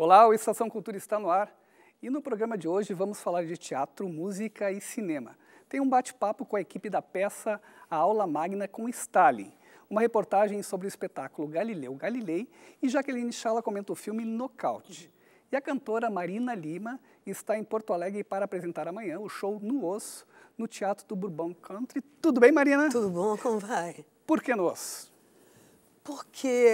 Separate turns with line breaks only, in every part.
Olá, o Estação Cultura está no ar e no programa de hoje vamos falar de teatro, música e cinema. Tem um bate-papo com a equipe da peça A Aula Magna com Stalin, uma reportagem sobre o espetáculo Galileu Galilei e Jaqueline Chala comenta o filme Nocaute. E a cantora Marina Lima está em Porto Alegre para apresentar amanhã o show No Osso, no Teatro do Bourbon Country. Tudo bem, Marina?
Tudo bom, como vai?
Por que No Osso?
Porque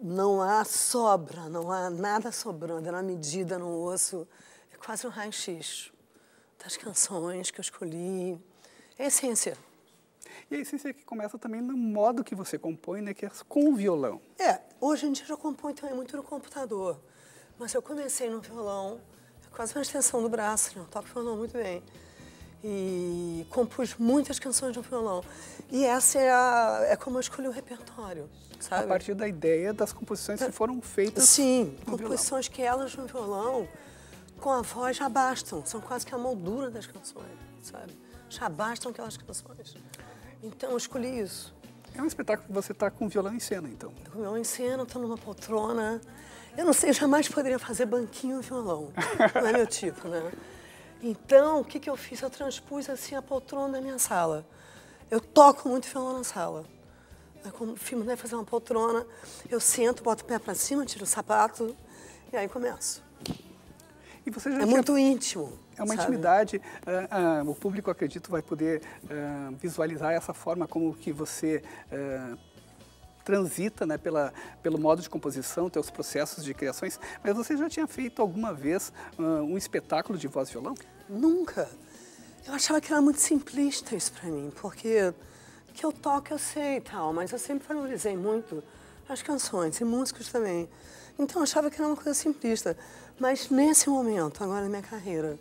não há sobra, não há nada sobrando. É na medida no osso, é quase um raio-x das canções que eu escolhi. É essência.
E a essência que começa também no modo que você compõe, né, que é com o violão.
É, hoje em dia eu já componho também muito no computador. Mas eu comecei no violão, é quase uma extensão do braço, né? eu toco violão muito bem. E compus muitas canções no violão. E essa é, a, é como eu escolhi o repertório, sabe?
A partir da ideia das composições que foram feitas
Sim, composições que elas no violão, com a voz já bastam. São quase que a moldura das canções, sabe? Já bastam aquelas canções. Então eu escolhi isso.
É um espetáculo que você está com violão em cena, então.
Com violão em cena, estou numa poltrona. Eu não sei, eu jamais poderia fazer banquinho e violão. Não é meu tipo, né? Então, o que, que eu fiz? Eu transpus assim a poltrona da minha sala. Eu toco muito violão na sala. Aí, como o filme vai fazer uma poltrona, eu sento, boto o pé para cima, tiro o sapato e aí começo.
E você já
É
tinha-
muito íntimo.
É uma
sabe?
intimidade, ah, ah, o público, acredito, vai poder ah, visualizar essa forma como que você transita né, pela, pelo modo de composição, teus processos de criações. Mas você já tinha feito alguma vez ah, um espetáculo de voz e violão?
Nunca. Eu achava que era muito simplista isso para mim, porque que eu toco eu sei e tal, mas eu sempre valorizei muito as canções e músicos também. Então eu achava que era uma coisa simplista. Mas nesse momento, agora na minha carreira,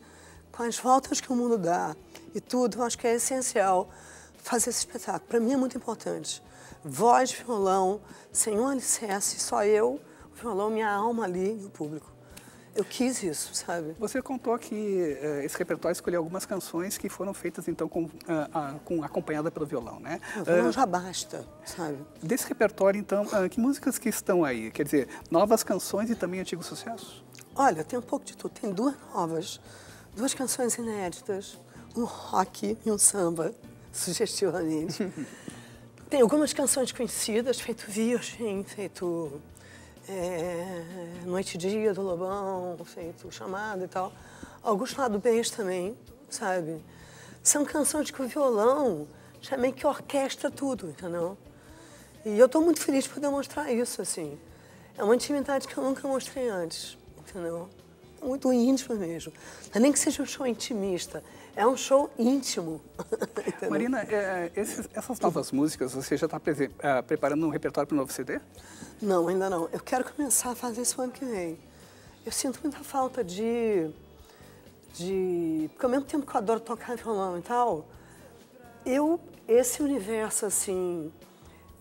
com as voltas que o mundo dá e tudo, eu acho que é essencial fazer esse espetáculo. Para mim é muito importante. Voz, violão, sem um alicerce, só eu, o violão, minha alma ali e o público. Eu quis isso, sabe?
Você contou que eh, esse repertório escolheu algumas canções que foram feitas então com, ah, com acompanhada pelo violão, né?
O violão
Ah,
já basta, sabe?
Desse repertório, então, que músicas que estão aí? Quer dizer, novas canções e também antigos sucessos?
Olha, tem um pouco de tudo. Tem duas novas, duas canções inéditas, um rock e um samba, sugestivamente. Tem algumas canções conhecidas, feito Virgem, feito é, Noite e Dia do Lobão, feito Chamado e tal. Alguns lado B's também, sabe? São canções que o violão já meio que orquestra tudo, entendeu? E eu estou muito feliz por demonstrar isso, assim. É uma intimidade que eu nunca mostrei antes, entendeu? Muito íntimo mesmo. Não é nem que seja um show intimista, é um show íntimo.
Marina, eh, esses- essas novas músicas, você já está preparando um repertório para o novo CD?
Não, ainda não. Eu quero começar a fazer isso ano que vem. Eu sinto muita falta de. de porque ao mesmo tempo que eu adoro tocar violão e tal, eu, esse universo, assim,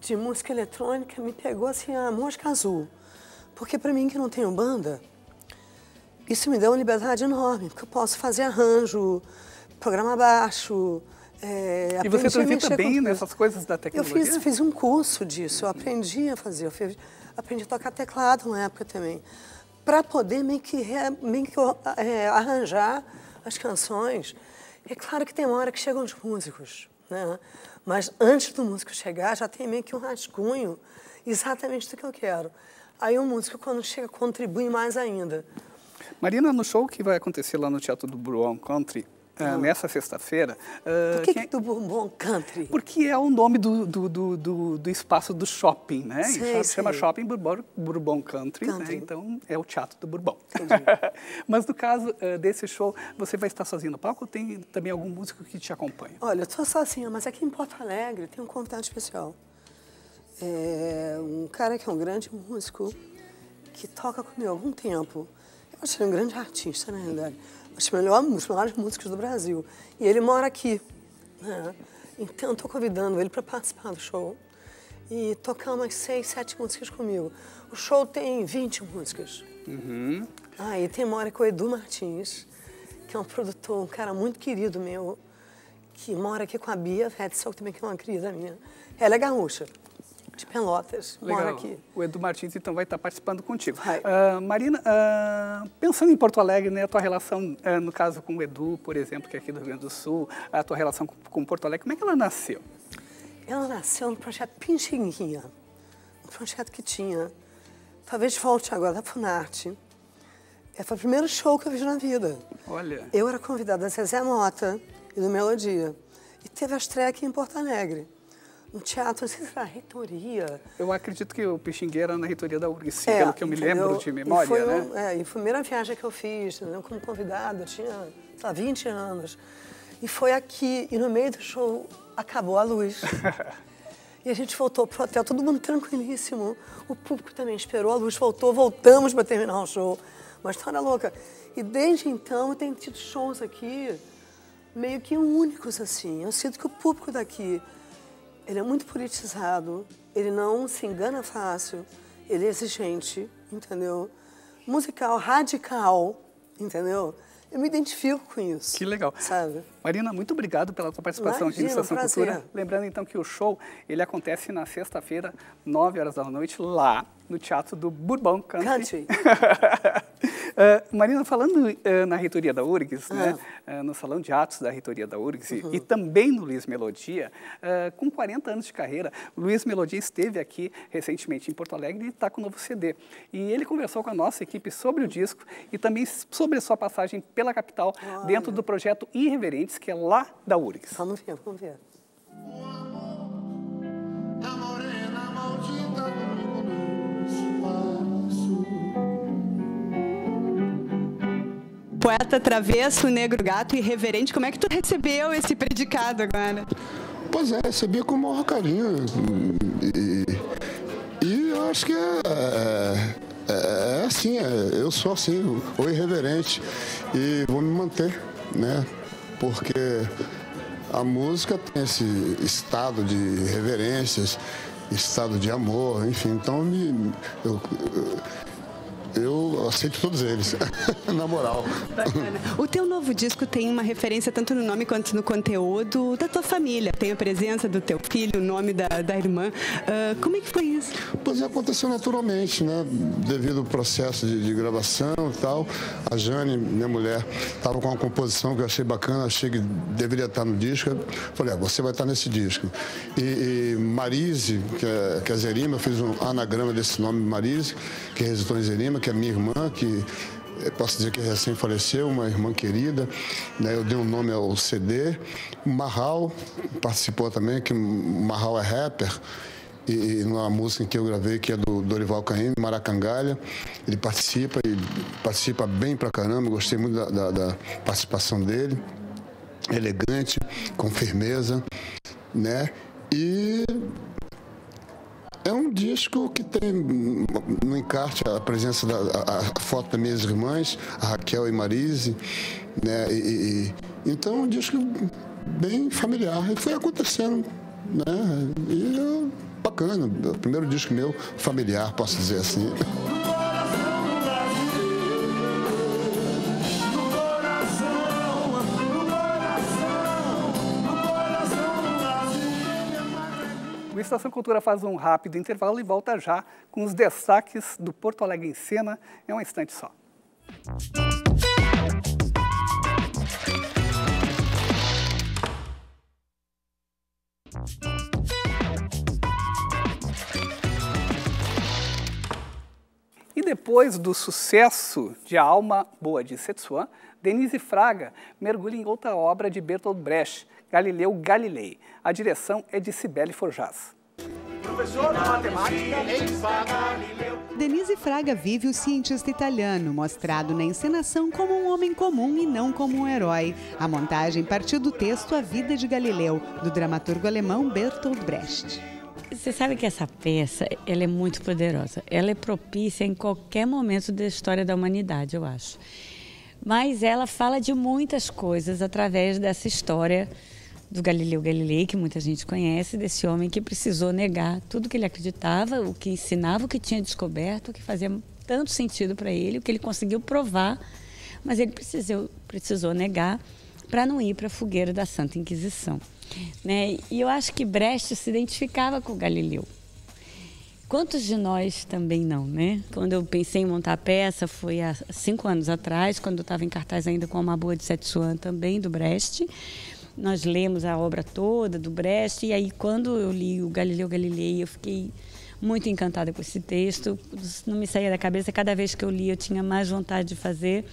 de música eletrônica me pegou, assim, a mosca azul. Porque para mim, que não tenho banda, isso me deu uma liberdade enorme, porque eu posso fazer arranjo, programa baixo. É,
E você
aprendi a
transita
mexer com
bem
tudo.
nessas coisas da
Eu
tecnologia?
fiz, fiz um curso disso, eu aprendi a fazer, eu fiz- aprendi a tocar teclado na época também, para poder meio que, re- meio que é, arranjar as canções. É claro que tem uma hora que chegam os músicos, né? mas antes do músico chegar já tem meio que um rascunho exatamente do que eu quero. Aí o músico, quando chega, contribui mais ainda.
Marina, no show que vai acontecer lá no Teatro do Bourbon Country, ah, nessa sexta-feira... ah,
Por que,
quem-
que do Bourbon Country?
Porque é o nome do, do, do, do- do espaço do shopping, né?
Sei,
cha- chama. Shopping Bourbon, Bourbon Country,
Country.
né? Então é o Teatro do Bourbon. Mas no caso ah, desse show, você vai estar sozinho no palco ou tem também algum músico que te acompanha?
Olha, eu estou sozinha, mas aqui em Porto Alegre tem um convidado especial. É um cara que é um grande músico, que toca comigo há algum tempo. Eu acho ele um grande artista, na realidade. Acho ele melhor, um dos melhores músicos do Brasil. E ele mora aqui. Né? Então, estou convidando ele para participar do show e tocar umas seis, sete músicas comigo. O show tem 20 músicas. Ah, e tem uma hora com o Edu Martins, que é um produtor, um cara muito querido meu, que mora aqui com a Bia Hetzel, também que é uma querida minha. Ela é gaúcha. De Pelotas,
Legal.
mora aqui.
O Edu Martins, então, vai estar participando contigo. Uh, Marina, uh, pensando em Porto Alegre, né, a tua relação, uh, no caso com o Edu, por exemplo, que é aqui do Rio Grande do Sul, a tua relação com, com Porto Alegre, como é que ela nasceu?
Ela nasceu no projeto Pinchinguinha, um projeto que tinha, talvez volte agora da Funarte. É, foi o primeiro show que eu fiz na vida.
Olha.
Eu era convidada da Zezé Mota e do Melodia. E teve a estreia aqui em Porto Alegre no teatro, não sei se era a reitoria.
Eu acredito que o Pixingueira era na reitoria da URGS, é, pelo que eu me lembro de memória,
e foi
né?
Um, é, e foi a primeira viagem que eu fiz, né, como convidada, eu tinha, sei lá, 20 anos. E foi aqui, e no meio do show acabou a luz. e a gente voltou pro hotel, todo mundo tranquilíssimo. O público também esperou, a luz voltou, voltamos para terminar o show. Uma história louca. E desde então eu tenho tido shows aqui meio que únicos, assim. Eu sinto que o público daqui ele é muito politizado, ele não se engana fácil, ele é exigente, entendeu? Musical, radical, entendeu? Eu me identifico com isso.
Que legal.
Sabe?
Marina, muito obrigado pela tua participação
Imagina,
aqui no Estação. Cultura. Lembrando então que o show ele acontece na sexta-feira, 9 horas da noite, lá no Teatro do Bourbon Country.
Country.
uh, Marina, falando uh, na reitoria da URGS, né, uh, no Salão de Atos da reitoria da URGS
Uhum.
e também no Luiz Melodia, com 40 anos de carreira, o Luiz Melodia esteve aqui recentemente em Porto Alegre e está com um novo CD. E ele conversou com a nossa equipe sobre o disco e também sobre a sua passagem pela capital dentro do projeto Irreverentes, que é lá da URGS.
Vamos ver, vamos ver.
Poeta travesso, negro gato irreverente, como é que tu recebeu esse predicado agora?
Pois é, recebi com o maior carinho. E, e eu acho que é, é, é assim, é, eu sou assim, o irreverente. E vou me manter, né? Porque a música tem esse estado de reverências, estado de amor, enfim. Então me, eu aceito todos eles, na moral.
Bacana. O teu novo disco tem uma referência tanto no nome quanto no conteúdo da tua família. Tem a presença do teu filho, o nome da, da irmã. Ah, como é que foi isso?
Pois é, aconteceu naturalmente, né? Devido ao processo de, de gravação e tal. A Jane, minha mulher, estava com uma composição que eu achei bacana, achei que deveria estar no disco. Eu Falei, ah, você vai estar nesse disco. E, e Marise, que é, que é Zerima, eu fiz um anagrama desse nome, Marise, que resultou em Zerima, que é minha irmã, que eu posso dizer que recém faleceu, uma irmã querida. Né? Eu dei um nome ao CD. Marral participou também, que Marral é rapper. E, e numa música que eu gravei, que é do Dorival Caymmi, Maracangalha, ele participa e participa bem pra caramba. Gostei muito da, da- da participação dele. Elegante, com firmeza, né? E é um disco que tem no encarte a presença da a, a foto das minhas irmãs, a Raquel e Marise, né? E, e- então é um disco bem familiar e foi acontecendo, né? E é bacana, o primeiro disco meu familiar, posso dizer assim.
Estação Cultura faz um rápido intervalo e volta já com os destaques do Porto Alegre em Cena em um instante só. E depois do sucesso de A Alma Boa de Setsuan, Denise Fraga mergulha em outra obra de Bertolt Brecht, Galileu Galilei. A direção é de Cibele Forjaz.
Denise Fraga vive o cientista italiano, mostrado na encenação como um homem comum e não como um herói. A montagem partiu do texto A Vida de Galileu, do dramaturgo alemão Bertolt Brecht.
Você sabe que essa peça, ela é muito poderosa. Ela é propícia em qualquer momento da história da humanidade, eu acho. Mas ela fala de muitas coisas através dessa história do Galileu Galilei, que muita gente conhece, desse homem que precisou negar tudo que ele acreditava, o que ensinava, o que tinha descoberto, o que fazia tanto sentido para ele, o que ele conseguiu provar, mas ele precisou, precisou negar para não ir para a fogueira da Santa Inquisição. Né? E eu acho que Brecht se identificava com Galileu. Quantos de nós também não, né? Quando eu pensei em montar a peça foi há cinco anos atrás, quando eu estava em cartaz ainda com uma boa de Setsuan também, do Brecht. Nós lemos a obra toda do Brecht e aí quando eu li o Galileu Galilei eu fiquei muito encantada com esse texto. Não me saía da cabeça, cada vez que eu li eu tinha mais vontade de fazer.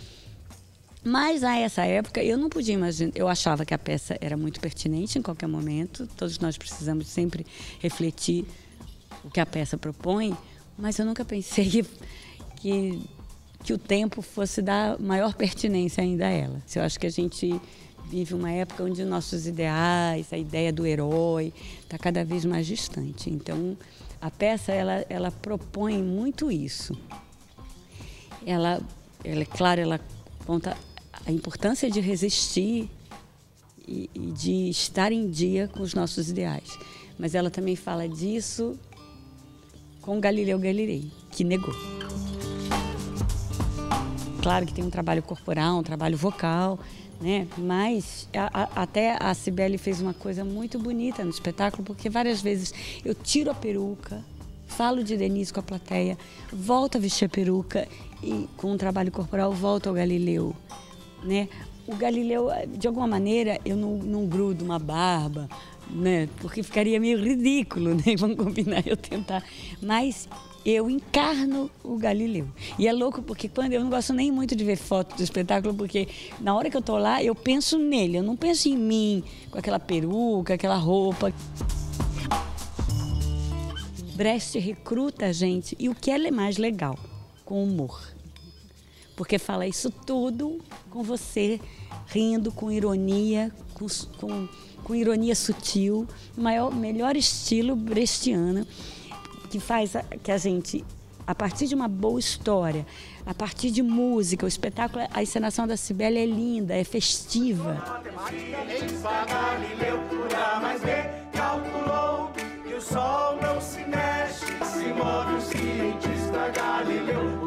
Mas a essa época eu não podia imaginar, eu achava que a peça era muito pertinente em qualquer momento, todos nós precisamos sempre refletir o que a peça propõe, mas eu nunca pensei que, que, que o tempo fosse dar maior pertinência ainda a ela. Eu acho que a gente vive uma época onde nossos ideais, a ideia do herói, está cada vez mais distante. Então, a peça ela, ela propõe muito isso. Ela, ela é claro, ela conta a importância de resistir e, e de estar em dia com os nossos ideais. Mas ela também fala disso com Galileu Galilei, que negou. Claro que tem um trabalho corporal, um trabalho vocal, né? Mas a, a, até a Cibele fez uma coisa muito bonita no espetáculo, porque várias vezes eu tiro a peruca, falo de Denise com a plateia, volto a vestir a peruca e com um trabalho corporal volto ao Galileu, né? O Galileu, de alguma maneira, eu não, não grudo uma barba, né? Porque ficaria meio ridículo, né? Vamos combinar eu tentar. Mas eu encarno o Galileu. E é louco porque quando eu não gosto nem muito de ver foto do espetáculo, porque na hora que eu tô lá, eu penso nele, eu não penso em mim, com aquela peruca, aquela roupa. Brecht recruta a gente e o que é mais legal, com humor. Porque fala isso tudo com você, rindo, com ironia, com, com com ironia sutil, maior, melhor estilo brechtiano, que faz a, que a gente, a partir de uma boa história, a partir de música, o espetáculo, a encenação da Cibele é linda, é festiva. o sol não se mexe, se move o cientista Galileu,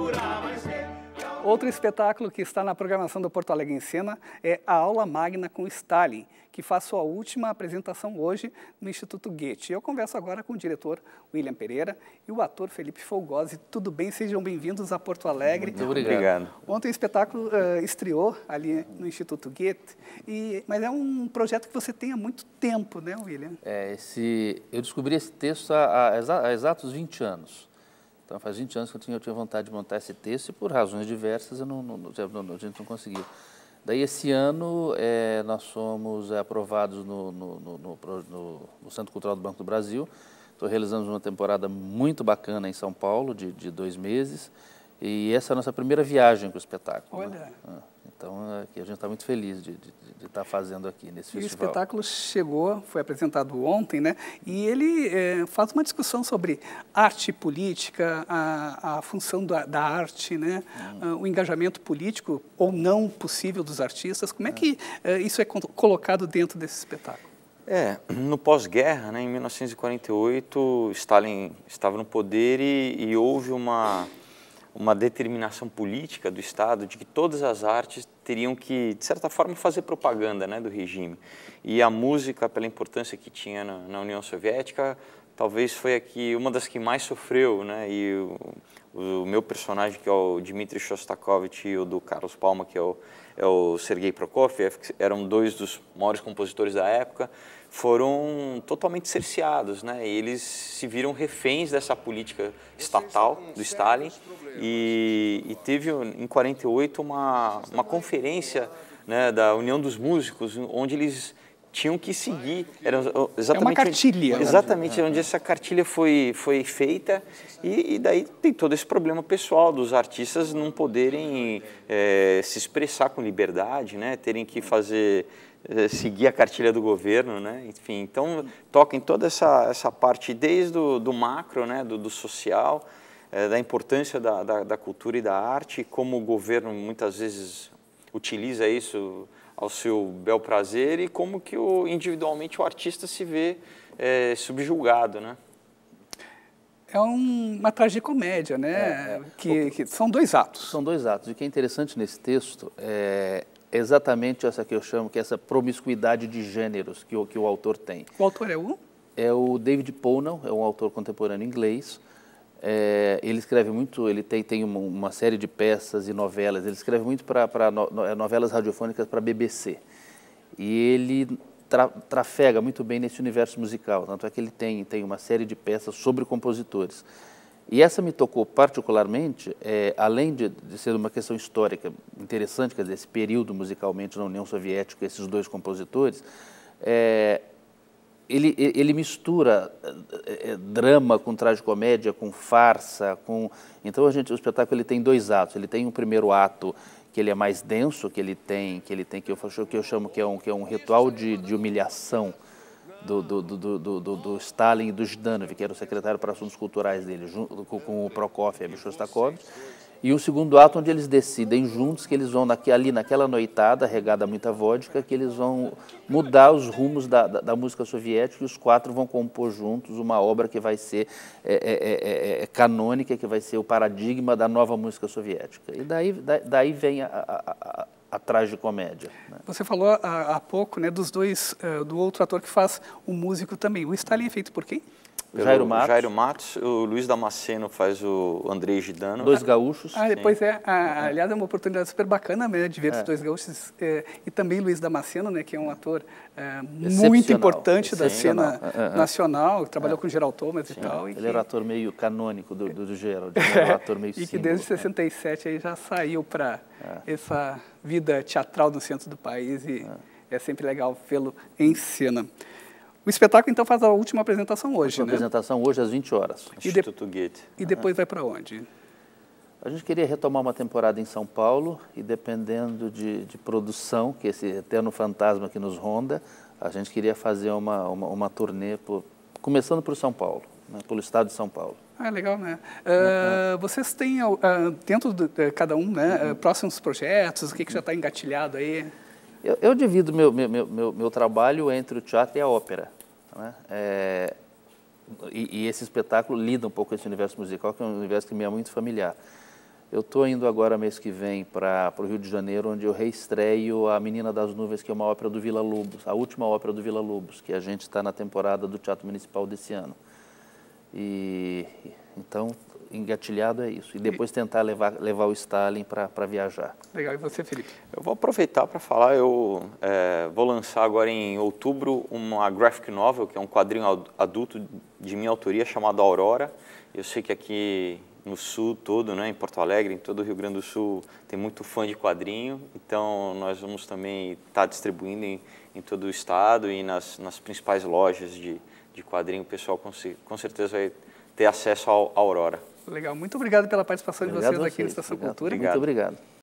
Outro espetáculo que está na programação do Porto Alegre em Cena é a Aula Magna com Stalin, que faz sua última apresentação hoje no Instituto Goethe. Eu converso agora com o diretor William Pereira e o ator Felipe Folgosi. Tudo bem? Sejam bem-vindos a Porto Alegre.
Muito obrigado.
Ontem o espetáculo uh, estreou ali no Instituto Goethe, e, mas é um projeto que você tem há muito tempo, né, William?
É, esse, eu descobri esse texto há, há exatos 20 anos. Então, faz 20 anos que eu tinha, eu tinha vontade de montar esse texto e, por razões diversas, eu não, não, não, a gente não conseguiu. Daí, esse ano, é, nós fomos aprovados no, no, no, no, Centro Cultural do Banco do Brasil. Estou realizando uma temporada muito bacana em São Paulo, de, de dois meses. E essa é a nossa primeira viagem com o espetáculo.
Né? Olha. Né?
Então, aqui a gente está muito feliz de, de, de, estar tá fazendo aqui nesse
e
festival.
o espetáculo chegou, foi apresentado ontem, né? E ele é, faz uma discussão sobre arte política, a, a função da, da arte, né? Hum. Uh, o engajamento político ou não possível dos artistas. Como é, é. que uh, isso é colocado dentro desse espetáculo?
É, no pós-guerra, né, em 1948, Stalin estava no poder e, e houve uma uma determinação política do Estado de que todas as artes teriam que, de certa forma, fazer propaganda né, do regime. E a música, pela importância que tinha na, na União Soviética, talvez foi a que, uma das que mais sofreu. Né, e o, o meu personagem, que é o Dmitry Shostakovich, e o do Carlos Palma, que é o, é o Sergei Prokofiev, eram dois dos maiores compositores da época, foram totalmente cerceados, né? E eles se viram reféns dessa política estatal do Stalin. e, e teve em 48 uma uma conferência né, da União dos Músicos onde eles tinham que seguir.
Era exatamente é uma cartilha
exatamente onde essa cartilha foi foi feita. E, e, daí tem todo esse problema pessoal dos artistas não poderem é, se expressar com liberdade né? Terem que fazer seguir a cartilha do governo, né? Enfim, então toca em toda essa, essa parte, desde o do macro, né? do, do social, é, da importância da, da, da, cultura e da arte, como o governo muitas vezes utiliza isso ao seu bel prazer e como que o, individualmente o artista se vê é, subjugado, né?
É um, uma tragicomédia, né? É, é. Que, que, são dois atos.
São dois atos. E o que é interessante nesse texto é exatamente essa que eu chamo, que é essa promiscuidade de gêneros que o, que o autor tem.
O autor é o?
É o David Pownall, é um autor contemporâneo inglês. É, ele escreve muito, ele tem, tem uma, uma, série de peças e novelas, ele escreve muito para no, no, novelas radiofônicas para BBC. E ele tra, trafega muito bem nesse universo musical, tanto é que ele tem, tem uma série de peças sobre compositores. E essa me tocou particularmente, é, além de, de, ser uma questão histórica interessante, quer dizer, esse período musicalmente na União Soviética, esses dois compositores, é, ele, ele mistura é, é, drama com tragicomédia, com farsa, com então a gente o espetáculo ele tem dois atos. Ele tem um primeiro ato que ele é mais denso, que ele tem que ele tem que eu que eu chamo que é um que é um ritual de, de humilhação do, do, do, do, do Stalin e do Zhdanov, que era o secretário para assuntos culturais dele, junto com o Prokofiev e Shostakovich. E o segundo ato, onde eles decidem juntos que eles vão naqui, ali naquela noitada, regada muita vodka, que eles vão mudar os rumos da, da, da, música soviética e os quatro vão compor juntos uma obra que vai ser é, é, é, é canônica, que vai ser o paradigma da nova música soviética. E daí, daí vem a, a, a, a tragicomédia. Né?
Você falou há, há pouco né, dos dois, uh, do outro ator que faz o músico também. O Stalin é feito por quem?
Jairo Matos. Jairo Matos, o Luiz Damasceno faz o Andrei Gidano.
Dois gaúchos.
Ah, depois é. A, aliás, é uma oportunidade super bacana né, de ver é. os dois gaúchos. É, e também Luiz Damasceno, né, que é um ator é, muito importante da cena é, é, nacional, que trabalhou com Gerald Thomas Sim. e tal.
E
Ele
que... era ator meio canônico do, do, do Gerald, era um ator meio
E que desde 67 aí já saiu para essa vida teatral no centro do país e é sempre legal vê-lo em cena. O espetáculo, então, faz a última apresentação hoje,
a né? apresentação hoje às 20 horas.
E, de... e depois vai para onde?
A gente queria retomar uma temporada em São Paulo e dependendo de, de, produção, que esse eterno fantasma que nos ronda, a gente queria fazer uma, uma, uma turnê, por, começando por São Paulo, né, pelo estado de São Paulo.
Ah, legal, né? Uh, vocês têm, uh, dentro de, de, cada um, né, uhum. uh, próximos projetos, o que, que já está engatilhado aí?
Eu, eu divido meu, meu, meu, meu trabalho entre o teatro e a ópera. Né? É, e, e, esse espetáculo lida um pouco com esse universo musical, que é um universo que me é muito familiar. Eu estou indo agora, mês que vem, para o Rio de Janeiro, onde eu reestreio A Menina das Nuvens, que é uma ópera do Vila Lobos, a última ópera do Vila Lobos, que a gente está na temporada do Teatro Municipal desse ano. E então engatilhado é isso. E depois tentar levar, levar o Stalin para viajar.
Legal. E você, Felipe?
Eu vou aproveitar para falar. Eu é, vou lançar agora em outubro uma graphic novel, que é um quadrinho adulto de minha autoria chamado Aurora. Eu sei que aqui no sul todo, né, em Porto Alegre, em todo o Rio Grande do Sul, tem muito fã de quadrinho. Então, nós vamos também estar tá distribuindo em, em todo o estado e nas, nas principais lojas de, de quadrinho. O pessoal com, com certeza vai ter acesso ao Aurora.
Legal. Muito obrigado pela participação obrigado de vocês aqui na Estação
obrigado.
Cultura.
Muito obrigado.